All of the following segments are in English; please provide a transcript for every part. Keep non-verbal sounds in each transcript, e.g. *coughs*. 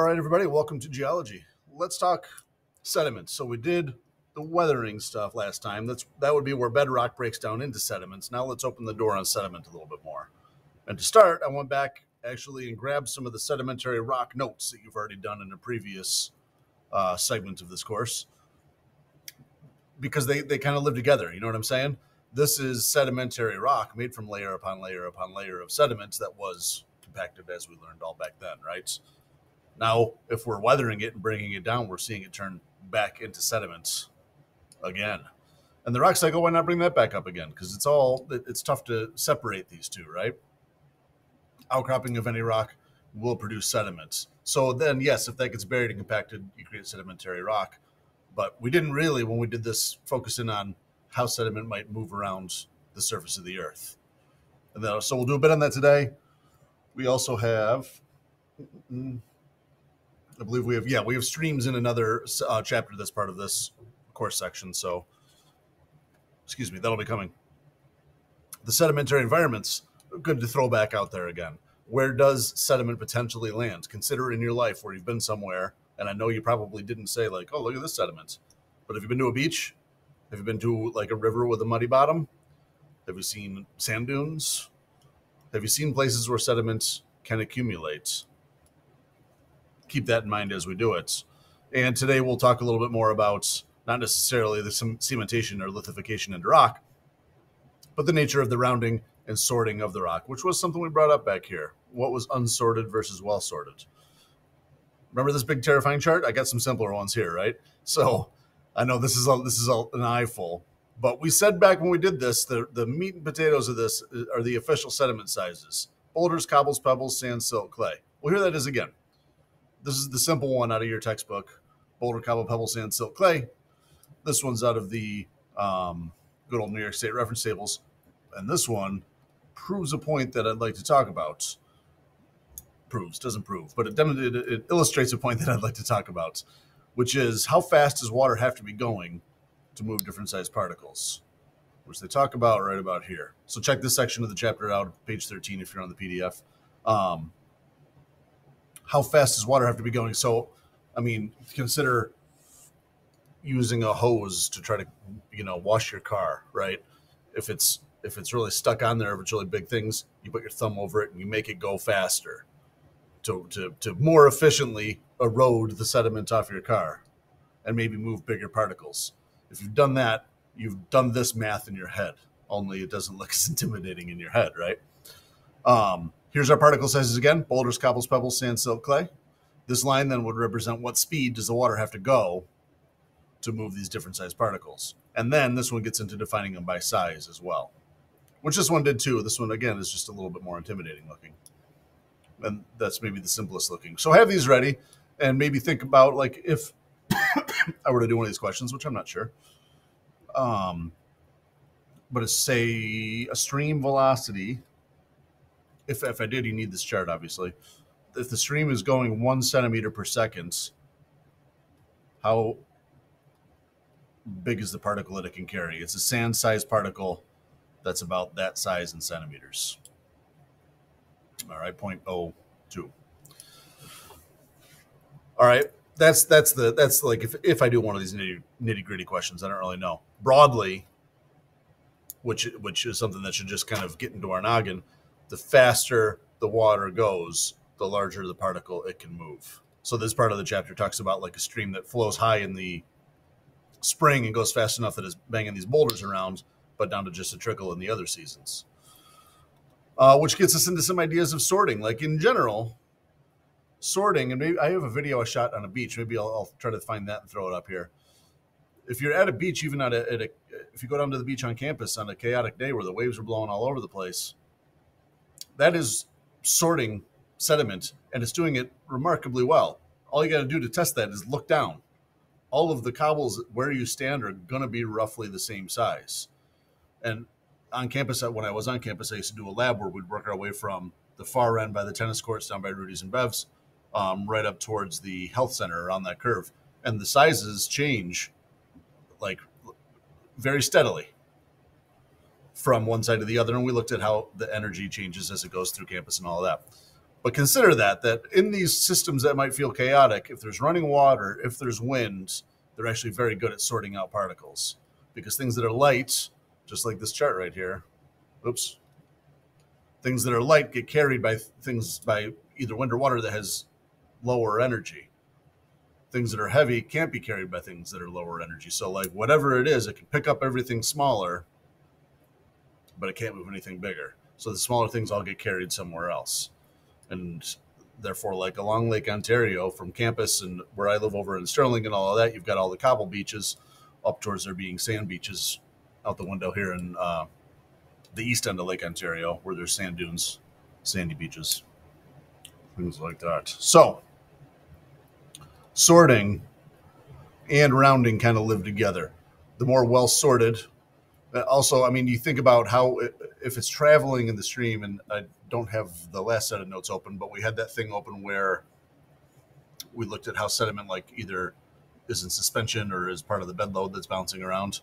All right, everybody, welcome to geology. Let's talk sediments. So we did the weathering stuff last time. That's that would be where bedrock breaks down into sediments. Now let's open the door on sediment a little bit more. And to start, I went back actually and grabbed some of the sedimentary rock notes that you've already done in a previous uh, segment of this course because they, they kind of live together. You know what I'm saying? This is sedimentary rock made from layer upon layer upon layer of sediments that was compacted as we learned all back then, right? Now, if we're weathering it and bringing it down, we're seeing it turn back into sediments again. And the rock cycle, why not bring that back up again? Because it's all it's tough to separate these two, right? Outcropping of any rock will produce sediments. So then, yes, if that gets buried and compacted, you create sedimentary rock. But we didn't really, when we did this, focus in on how sediment might move around the surface of the earth. And then, so we'll do a bit on that today. We also have, mm, mm, mm, I believe we have, yeah, we have streams in another uh, chapter that's part of this course section. So, excuse me, that'll be coming. The sedimentary environments, good to throw back out there again. Where does sediment potentially land? Consider in your life where you've been somewhere, and I know you probably didn't say like, "Oh, look at this sediment," but have you been to a beach? Have you been to like a river with a muddy bottom? Have you seen sand dunes? Have you seen places where sediment can accumulate? Keep that in mind as we do it. And today we'll talk a little bit more about not necessarily the cementation or lithification into rock, but the nature of the rounding and sorting of the rock, which was something we brought up back here. What was unsorted versus well sorted? Remember this big terrifying chart? I got some simpler ones here, right? So I know this is a, this is a, an eyeful, but we said back when we did this, the, the meat and potatoes of this uh, are the official sediment sizes: boulders, cobbles, pebbles, sand, silt, clay. Well, here that is again. This is the simple one out of your textbook: boulder, cobble, pebble, sand, silt, clay. This one's out of the um, good old New York State reference tables, and this one proves a point that I'd like to talk about. Proves doesn't prove, but it, it, it illustrates a point that I'd like to talk about, which is how fast does water have to be going to move different sized particles, which they talk about right about here. So check this section of the chapter out, page 13, if you're on the PDF. Um, how fast does water have to be going? So, I mean, consider using a hose to try to you know wash your car right? If it's if it's really stuck on there if it's really big things you put your thumb over it and you make it go faster to to, to more efficiently erode the sediment off your car and maybe move bigger particles. If you've done that you've done this math in your head. Only it doesn't look as *laughs* intimidating in your head right? Um, here's our particle sizes again boulders cobbles pebbles sand silt clay this line then would represent what speed does the water have to go to move these different size particles. And then this one gets into defining them by size as well, which this one did too. This one, again, is just a little bit more intimidating looking. And that's maybe the simplest looking. So have these ready and maybe think about like if *coughs* I were to do one of these questions, which I'm not sure. Um, but it's say a stream velocity. If, if I did, you need this chart, obviously. If the stream is going one centimeter per second, how big is the particle that it can carry. It's a sand sized particle that's about that size in centimeters. All right, 0.02. All right, that's that's the that's like if if I do one of these nitty, nitty gritty questions, I don't really know broadly, which which is something that should just kind of get into our noggin. The faster the water goes, the larger the particle it can move. So this part of the chapter talks about like a stream that flows high in the spring and goes fast enough that it's banging these boulders around, but down to just a trickle in the other seasons. Uh, which gets us into some ideas of sorting. Like in general, sorting, and maybe I have a video I shot on a beach. Maybe I'll, I'll try to find that and throw it up here. If you're at a beach, even at a, at a, if you go down to the beach on campus on a chaotic day where the waves are blowing all over the place, that is sorting sediment, and it's doing it remarkably well. All you got to do to test that is look down all of the cobbles where you stand are going to be roughly the same size. And on campus, when I was on campus, I used to do a lab where we'd work our way from the far end by the tennis courts down by Rudy's and Bev's, um, right up towards the health center around that curve. And the sizes change like very steadily from one side to the other. And we looked at how the energy changes as it goes through campus and all that. But consider that that in these systems that might feel chaotic, if there's running water, if there's wind, they're actually very good at sorting out particles because things that are light, just like this chart right here, oops, things that are light get carried by things by either wind or water that has lower energy. Things that are heavy can't be carried by things that are lower energy. So, like whatever it is, it can pick up everything smaller, but it can't move anything bigger. So the smaller things all get carried somewhere else. And therefore like along lake ontario from campus and where i live over in sterling and all of that you've got all the cobble beaches up towards there being sand beaches out the window here in uh, the east end of lake ontario where there's sand dunes sandy beaches things like that. So sorting and rounding kind of live together. The more well sorted also i mean you think about how if it's traveling in the stream and i don't have the last set of notes open, but we had that thing open where we looked at how sediment like either is in suspension or is part of the bed load that's bouncing around.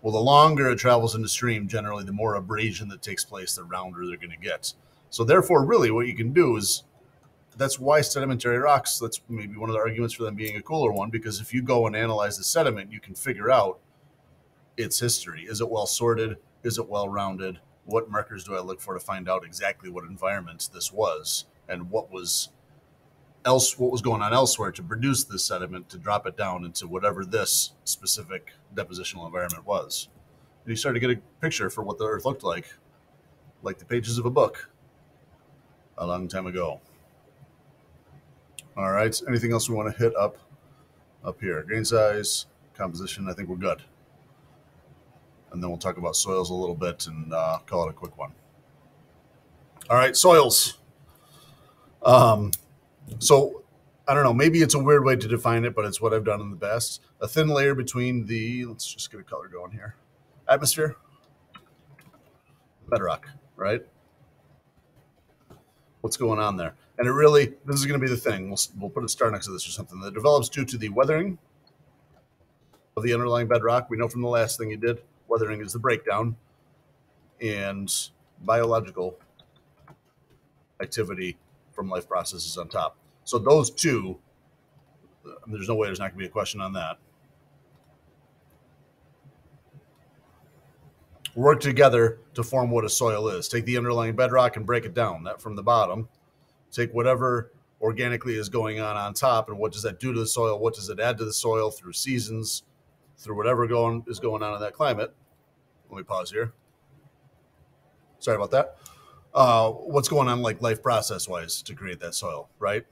Well, the longer it travels in the stream, generally the more abrasion that takes place, the rounder they're going to get. So therefore, really what you can do is that's why sedimentary rocks, that's maybe one of the arguments for them being a cooler one, because if you go and analyze the sediment, you can figure out its history. Is it well sorted? Is it well rounded? what markers do I look for to find out exactly what environment this was and what was else what was going on elsewhere to produce this sediment to drop it down into whatever this specific depositional environment was. And you start to get a picture for what the earth looked like, like the pages of a book a long time ago. All right. Anything else we want to hit up up here? Grain size, composition. I think we're good and then we'll talk about soils a little bit and uh, call it a quick one. All right, soils. Um, so I don't know. Maybe it's a weird way to define it, but it's what I've done in the best. A thin layer between the. Let's just get a color going here. Atmosphere. Bedrock, right? What's going on there? And it really, this is going to be the thing. We'll, we'll put a star next to this or something that develops due to the weathering of the underlying bedrock. We know from the last thing you did weathering is the breakdown, and biological activity from life processes on top. So those two, uh, there's no way there's not going to be a question on that. Work together to form what a soil is. Take the underlying bedrock and break it down. That from the bottom. Take whatever organically is going on on top, and what does that do to the soil? What does it add to the soil through seasons, through whatever going is going on in that climate? Let me pause here. Sorry about that. Uh, what's going on, like life process wise, to create that soil, right?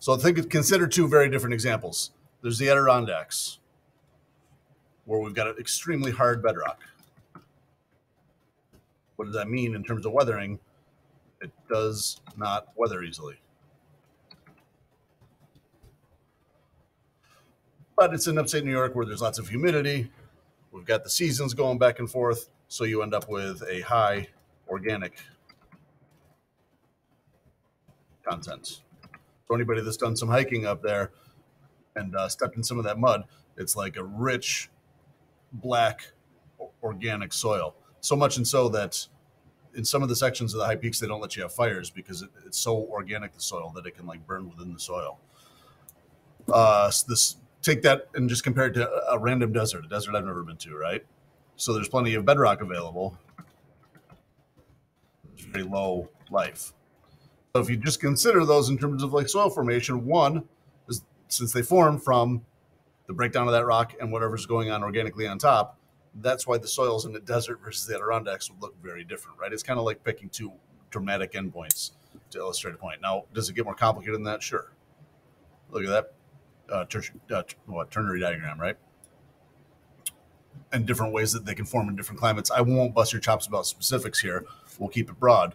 So think consider two very different examples. There's the Adirondacks, where we've got an extremely hard bedrock. What does that mean in terms of weathering? It does not weather easily. But it's in upstate New York where there's lots of humidity, We've got the seasons going back and forth, so you end up with a high organic content. For anybody that's done some hiking up there and uh, stepped in some of that mud, it's like a rich black organic soil. So much and so that in some of the sections of the high peaks, they don't let you have fires because it, it's so organic the soil that it can like burn within the soil. Uh, so this take that and just compare it to a random desert, a desert I've never been to, right? So there's plenty of bedrock available. It's very low life. So if you just consider those in terms of like soil formation, one is since they form from the breakdown of that rock and whatever's going on organically on top, that's why the soils in the desert versus the Adirondacks would look very different, right? It's kind of like picking two dramatic endpoints to illustrate a point. Now, does it get more complicated than that? Sure. Look at that uh, uh, what ternary diagram, right? And different ways that they can form in different climates. I won't bust your chops about specifics here. We'll keep it broad,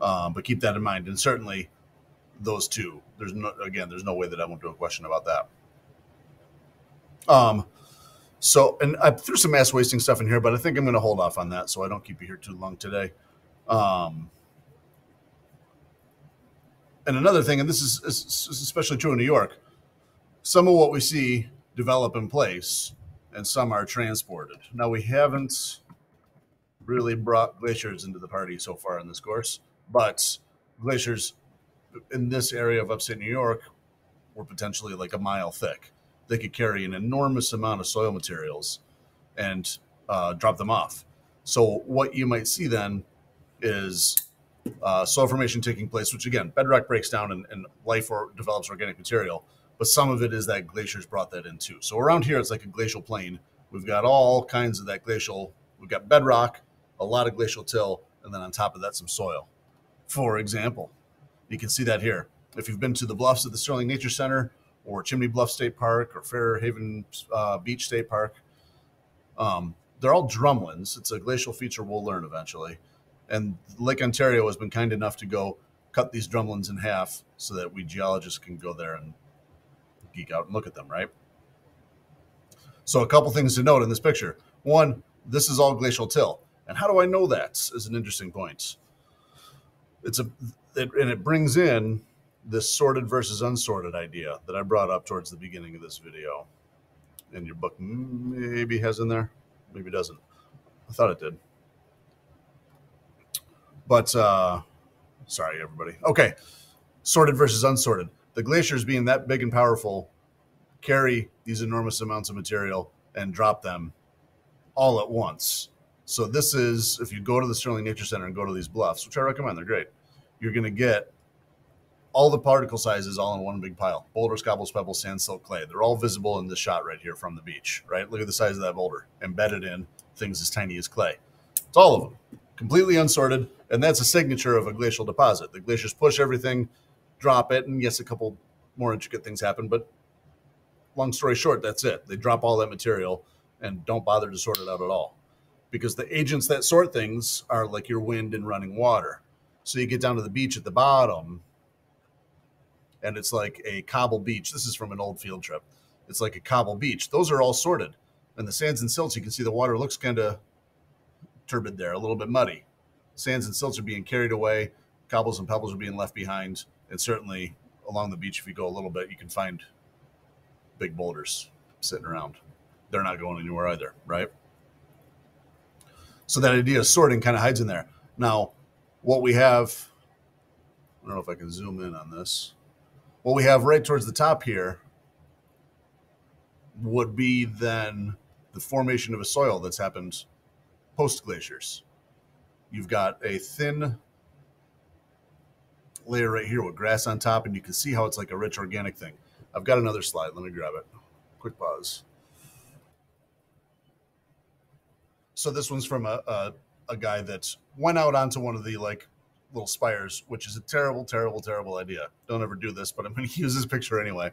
um, but keep that in mind. And certainly, those two. There's no again. There's no way that I won't do a question about that. Um. So, and I threw some mass wasting stuff in here, but I think I'm going to hold off on that so I don't keep you here too long today. Um, and another thing, and this is especially true in New York, some of what we see develop in place and some are transported. Now, we haven't really brought glaciers into the party so far in this course, but glaciers in this area of upstate New York were potentially like a mile thick. They could carry an enormous amount of soil materials and uh, drop them off. So what you might see then is uh, soil formation taking place, which again, bedrock breaks down and, and life or develops organic material. But some of it is that glaciers brought that in too. So around here, it's like a glacial plain. We've got all kinds of that glacial. We've got bedrock, a lot of glacial till, and then on top of that, some soil. For example, you can see that here. If you've been to the bluffs at the Sterling Nature Center or Chimney Bluff State Park or Fairhaven uh, Beach State Park, um, they're all drumlins. It's a glacial feature we'll learn eventually. And Lake Ontario has been kind enough to go cut these drumlins in half so that we geologists can go there and geek out and look at them, right? So, a couple things to note in this picture. One, this is all glacial till. And how do I know that is an interesting point. It's a it, and it brings in this sorted versus unsorted idea that I brought up towards the beginning of this video. And your book maybe has in there, maybe doesn't. I thought it did. But uh sorry everybody. Okay. Sorted versus unsorted. The glaciers being that big and powerful carry these enormous amounts of material and drop them all at once so this is if you go to the Sterling Nature Center and go to these bluffs, which I recommend, they're great. You're going to get all the particle sizes all in one big pile: boulders, cobbles, pebbles, sand, silt, clay. They're all visible in this shot right here from the beach. Right, look at the size of that boulder, embedded in things as tiny as clay. It's all of them, completely unsorted, and that's a signature of a glacial deposit. The glaciers push everything, drop it, and yes, a couple more intricate things happen, but long story short, that's it. They drop all that material and don't bother to sort it out at all because the agents that sort things are like your wind and running water. So you get down to the beach at the bottom, and it's like a cobble beach. This is from an old field trip. It's like a cobble beach. Those are all sorted. And the sands and silts, you can see the water looks kind of turbid there, a little bit muddy. Sands and silts are being carried away, cobbles and pebbles are being left behind. And certainly along the beach, if you go a little bit, you can find big boulders sitting around. They're not going anywhere either, right? So that idea of sorting kind of hides in there. Now, what we have, I don't know if I can zoom in on this. What we have right towards the top here would be then the formation of a soil that's happened post glaciers. You've got a thin layer right here with grass on top, and you can see how it's like a rich organic thing. I've got another slide. Let me grab it. Quick pause. So this one's from a, a, a guy that went out onto one of the like little spires, which is a terrible, terrible, terrible idea. Don't ever do this, but I'm going *laughs* to use this picture anyway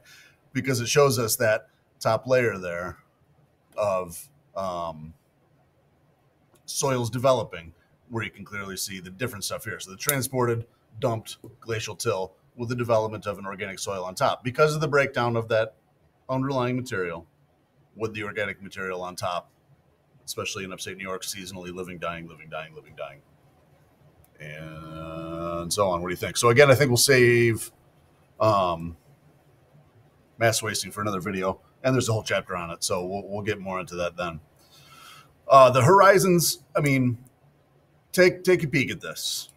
because it shows us that top layer there of um, soils developing, where you can clearly see the different stuff here. So the transported, dumped glacial till with the development of an organic soil on top because of the breakdown of that underlying material with the organic material on top especially in upstate New York, seasonally living, dying, living, dying, living, dying, and so on. What do you think? So again, I think we'll save um, mass wasting for another video, and there's a whole chapter on it, so we'll, we'll get more into that then. Uh, the horizons. I mean, take take a peek at this.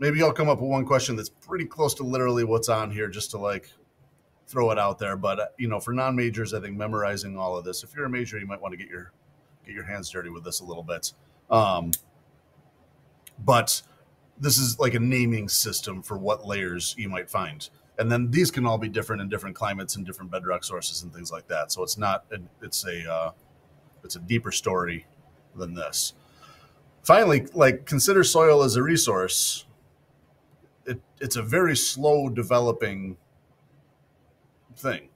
Maybe I'll come up with one question that's pretty close to literally what's on here, just to like throw it out there. But uh, you know, for non majors, I think memorizing all of this. If you're a major, you might want to get your get your hands dirty with this a little bit. Um, but this is like a naming system for what layers you might find. And then these can all be different in different climates and different bedrock sources and things like that. So it's not it's a uh, it's a deeper story than this. Finally, like consider soil as a resource. It, it's a very slow developing thing,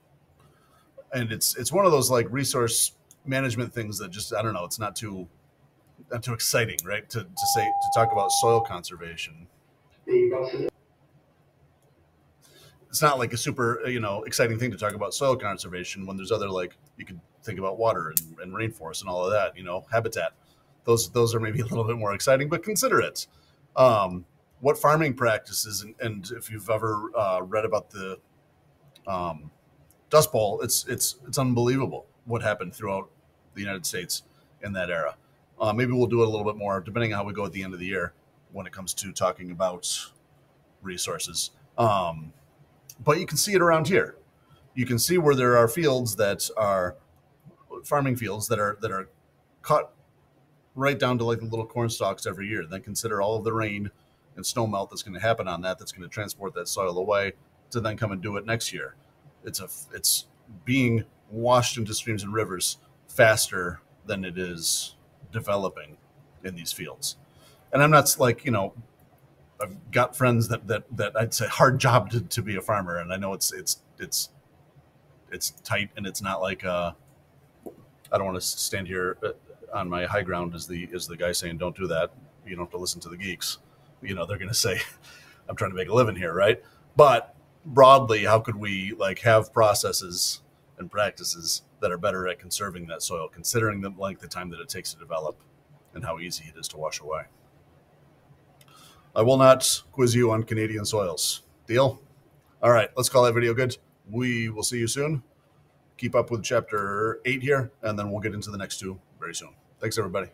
and it's it's one of those like resource management things that just I don't know. It's not too not too exciting, right? To to say to talk about soil conservation. It's not like a super you know exciting thing to talk about soil conservation when there's other like you could think about water and, and rainforest and all of that. You know, habitat. Those those are maybe a little bit more exciting, but consider it. Um, what farming practices and, and if you've ever uh, read about the um, Dust Bowl, it's it's it's unbelievable what happened throughout the United States in that era. Uh, maybe we'll do it a little bit more, depending on how we go at the end of the year when it comes to talking about resources. Um, but you can see it around here. You can see where there are fields that are farming fields that are that are cut right down to like the little corn stalks every year. Then consider all of the rain and snow melt that's going to happen on that. That's going to transport that soil away to then come and do it next year. It's a it's being washed into streams and rivers faster than it is developing in these fields. And I'm not like you know I've got friends that that that I'd say hard job to, to be a farmer, and I know it's it's it's it's tight and it's not like uh, I don't want to stand here uh, on my high ground as the as the guy saying don't do that. You don't have to listen to the geeks. You know they're going to say *laughs* I'm trying to make a living here, right? But broadly, how could we like have processes and practices that are better at conserving that soil, considering the length of time that it takes to develop and how easy it is to wash away? I will not quiz you on Canadian soils. Deal? All right, let's call that video good. We will see you soon. Keep up with chapter eight here, and then we'll get into the next two very soon. Thanks, everybody.